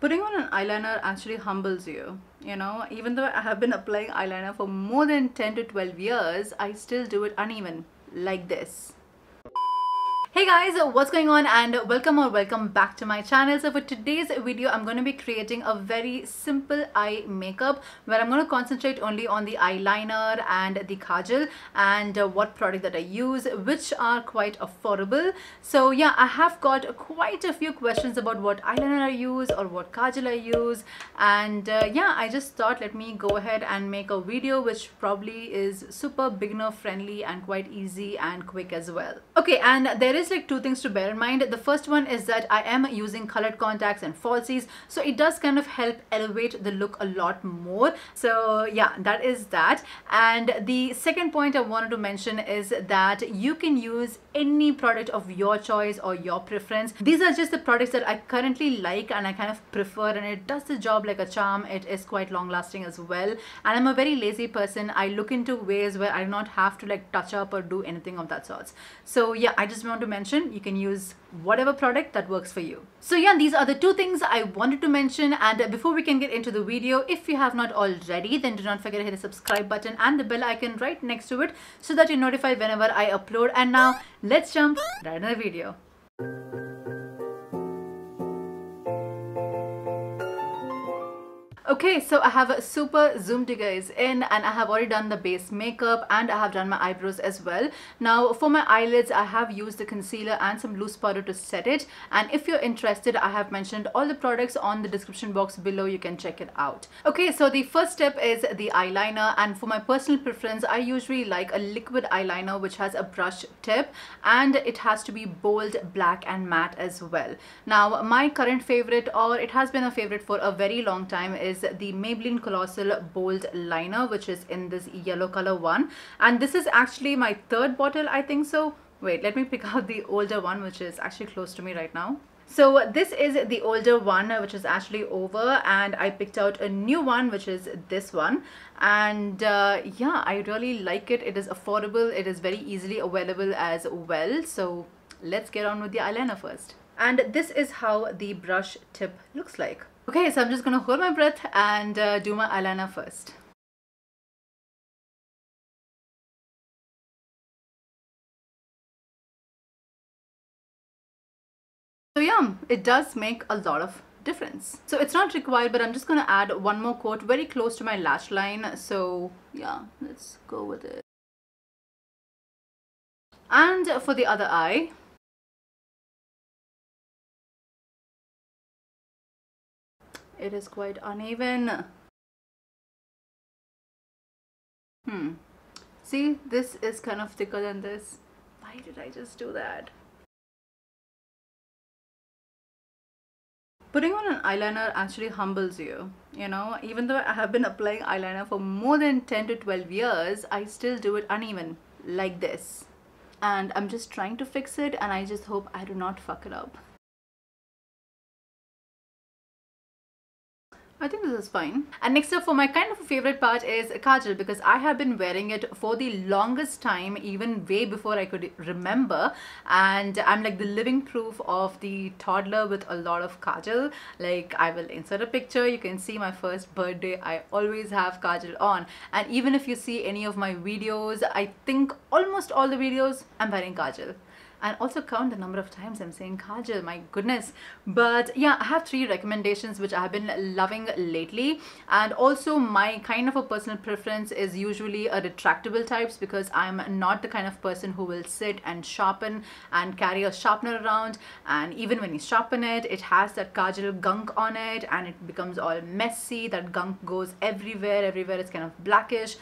putting on an eyeliner actually humbles you you know? Even though i have been applying eyeliner for more than 10 to 12 years i still do it uneven like this Hey guys, what's going on and welcome or welcome back to my channel. So for today's video, I'm going to be creating a very simple eye makeup where I'm going to concentrate only on the eyeliner and the kajal and uh, what product that I use, which are quite affordable. So yeah, I have got quite a few questions about what eyeliner I use or what kajal I use. And uh, yeah, I just thought let me go ahead and make a video which probably is super beginner friendly and quite easy and quick as well. Okay, and there is like two things to bear in mind. The first one is that I am using colored contacts and falsies. So it does kind of help elevate the look a lot more. So yeah, that is that. And the second point I wanted to mention is that you can use any product of your choice or your preference. These are just the products that I currently like and I kind of prefer and it does the job like a charm. It is quite long lasting as well. And I'm a very lazy person. I look into ways where I do not have to like touch up or do anything of that sorts. So yeah, I just want to mention you can use whatever product that works for you. So yeah, these are the two things I wanted to mention and before we can get into the video, if you have not already, then do not forget to hit the subscribe button and the bell icon right next to it so that you're notified whenever I upload. And now let's jump right in the video. Okay, so I have a super zoomed you guys in and I have already done the base makeup and I have done my eyebrows as well. Now for my eyelids, I have used the concealer and some loose powder to set it. And if you're interested, I have mentioned all the products on the description box below. You can check it out. Okay, so the first step is the eyeliner and for my personal preference, I usually like a liquid eyeliner which has a brush tip and it has to be bold, black and matte as well. Now my current favorite or it has been a favorite for a very long time is is the Maybelline Colossal Bold Liner which is in this yellow color one. And this is actually my third bottle I think so. Wait let me pick out the older one which is actually close to me right now. So this is the older one which is actually over and I picked out a new one which is this one. And uh, yeah I really like it. It is affordable. It is very easily available as well. So let's get on with the eyeliner first. And this is how the brush tip looks like Okay, so I'm just gonna hold my breath and uh, do my eyeliner first. So yeah, it does make a lot of difference. So it's not required, but I'm just gonna add one more coat very close to my lash line. So yeah, let's go with it. And for the other eye, it is quite uneven. Hmm. See, this is kind of thicker than this. Why did I just do that? Putting on an eyeliner actually humbles you. You know, even though I have been applying eyeliner for more than 10 to 12 years, I still do it uneven, like this. And I'm just trying to fix it and I just hope I do not fuck it up. I think this is fine. And next up for my kind of favorite part is kajal because I have been wearing it for the longest time even way before I could remember. And I'm like the living proof of the toddler with a lot of kajal. Like I will insert a picture. You can see my first birthday. I always have kajal on. And even if you see any of my videos I think almost all the videos I'm wearing kajal and also count the number of times I'm saying Kajal, my goodness. But yeah, I have three recommendations which I have been loving lately. And also my kind of a personal preference is usually a retractable types because I'm not the kind of person who will sit and sharpen and carry a sharpener around. And even when you sharpen it, it has that Kajal gunk on it and it becomes all messy. That gunk goes everywhere, everywhere. It's kind of blackish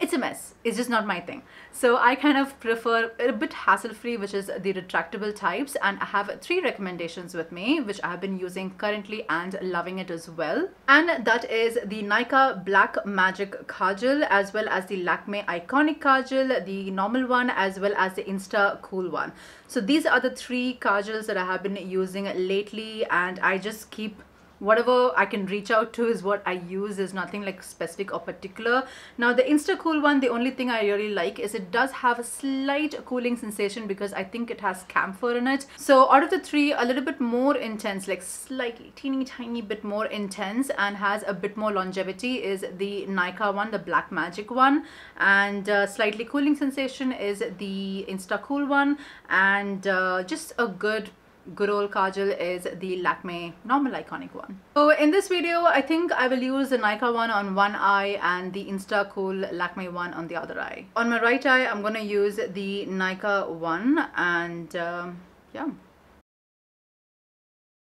it's a mess. It's just not my thing. So I kind of prefer a bit hassle-free, which is the retractable types. And I have three recommendations with me, which I have been using currently and loving it as well. And that is the Nykaa Black Magic Kajal, as well as the Lakme Eyeconic Kajal, the normal one, as well as the Insta Cool one. So these are the three kajals that I have been using lately and I just keep whatever I can reach out to is what I use. There's nothing like specific or particular. Now the Insta Cool one, the only thing I really like is it does have a slight cooling sensation because I think it has camphor in it. So out of the three, a little bit more intense, like slightly teeny tiny bit more intense and has a bit more longevity is the Nykaa one, the Black Magic one. And uh, slightly cooling sensation is the Insta Cool one and uh, just a good good old kajal is the Lakme normal Eyeconic one. So in this video, I think I will use the Nykaa one on one eye and the Insta Cool Lakme one on the other eye. On my right eye, I'm to use the Nykaa one and um, yeah.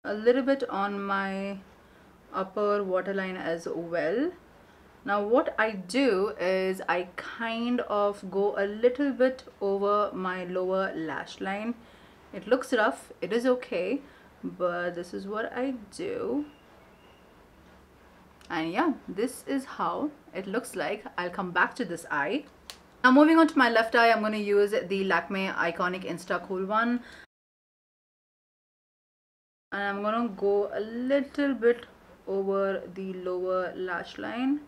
A little bit on my upper waterline as well. Now what I do is I kind of go a little bit over my lower lash line it looks rough. It is okay but this is what I do. And yeah this is how it looks like. I'll come back to this eye. Now moving on to my left eye I'm going to use the Lakme Eyeconic Insta Cool one. And I'm going to go a little bit over the lower lash line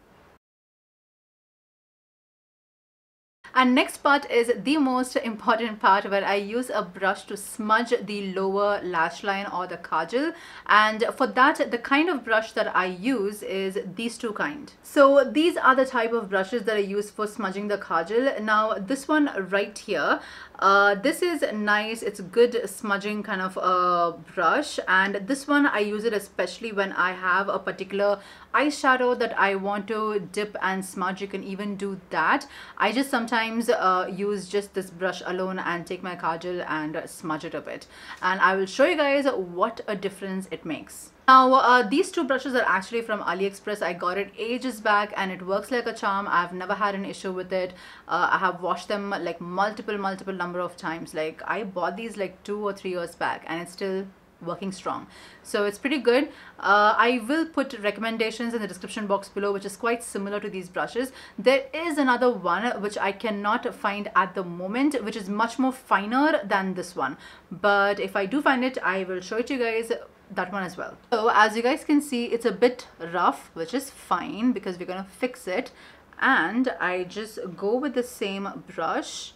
And next part is the most important part where I use a brush to smudge the lower lash line or the kajal. And for that, the kind of brush that I use is these two kind. So these are the type of brushes that I use for smudging the kajal. Now this one right here, uh, this is nice it's good smudging kind of a brush and this one I use it especially when I have a particular eyeshadow that I want to dip and smudge you can even do that I just sometimes uh, use just this brush alone and take my kajal and smudge it a bit and I will show you guys what a difference it makes now, uh, these two brushes are actually from AliExpress. I got it ages back and it works like a charm. I've never had an issue with it. Uh, I have washed them like multiple, multiple number of times. Like I bought these like two or three years back and it's still working strong. So it's pretty good. Uh, I will put recommendations in the description box below which is quite similar to these brushes. There is another one which I cannot find at the moment which is much more finer than this one. But if I do find it I will show it to you guys that one as well. So as you guys can see it's a bit rough which is fine because we're gonna fix it. And I just go with the same brush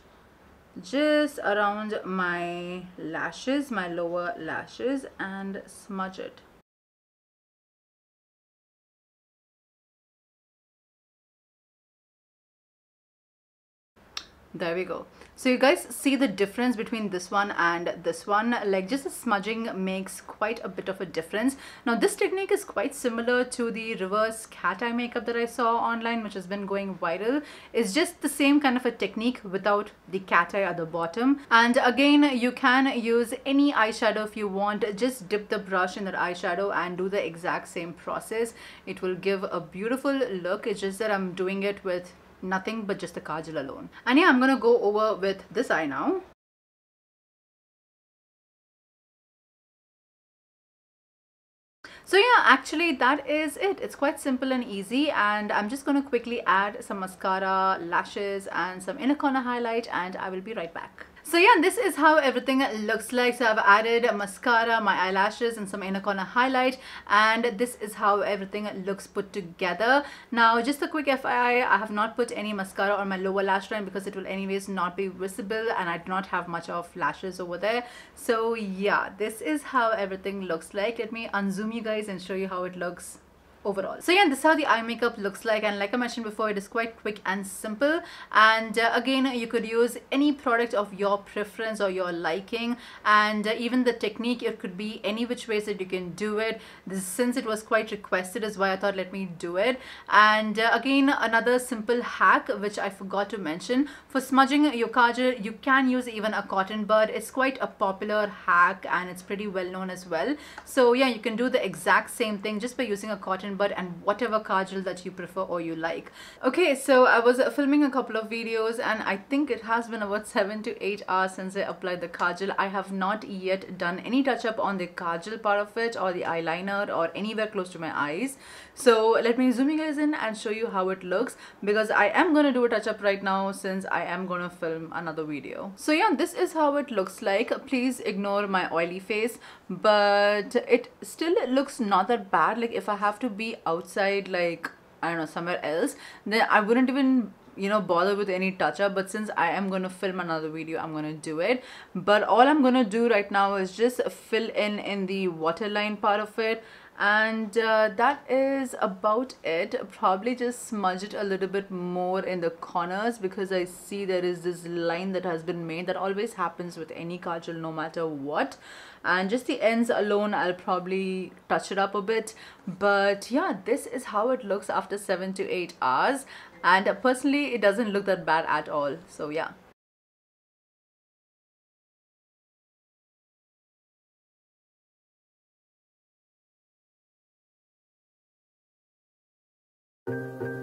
just around my lashes my lower lashes and smudge it. There we go so you guys see the difference between this one and this one. Like just the smudging makes quite a bit of a difference. Now this technique is quite similar to the reverse cat eye makeup that i saw online which has been going viral. It's just the same kind of a technique without the cat eye at the bottom. And again you can use any eyeshadow if you want. Just dip the brush in that eyeshadow and do the exact same process. It will give a beautiful look. It's just that i'm doing it with nothing but just the kajal alone and yeah i'm gonna go over with this eye now So yeah, actually that is it. It's quite simple and easy and I'm just going to quickly add some mascara, lashes and some inner corner highlight and I will be right back. So yeah, this is how everything looks like. So I've added mascara, my eyelashes and some inner corner highlight and this is how everything looks put together. Now just a quick FYI, I have not put any mascara on my lower lash line because it will anyways not be visible and I do not have much of lashes over there. So yeah, this is how everything looks like. Let me unzoom you guys and show you how it looks overall. So yeah, this is how the eye makeup looks like and like I mentioned before, it is quite quick and simple and uh, again, you could use any product of your preference or your liking and uh, even the technique, it could be any which ways that you can do it. This, since it was quite requested is why I thought let me do it and uh, again, another simple hack which I forgot to mention, for smudging your kajal, you can use even a cotton bud. It's quite a popular hack and it's pretty well known as well. So yeah, you can do the exact same thing just by using a cotton bud and whatever kajal that you prefer or you like. Okay so i was uh, filming a couple of videos and i think it has been about seven to eight hours since i applied the kajal i have not yet done any touch up on the kajal part of it or the eyeliner or anywhere close to my eyes. So let me zoom you guys in and show you how it looks because i am gonna do a touch up right now since i am gonna film another video. So yeah this is how it looks like. Please ignore my oily face but it still looks not that bad. Like if i have to be outside like i don't know somewhere else then i wouldn't even you know bother with any touch up. But since i am going to film another video i'm going to do it. But all i'm going to do right now is just fill in in the waterline part of it and uh, that is about it. Probably just smudge it a little bit more in the corners because I see there is this line that has been made that always happens with any kajal no matter what. And just the ends alone I'll probably touch it up a bit. But yeah this is how it looks after 7 to 8 hours. And personally it doesn't look that bad at all. So yeah え?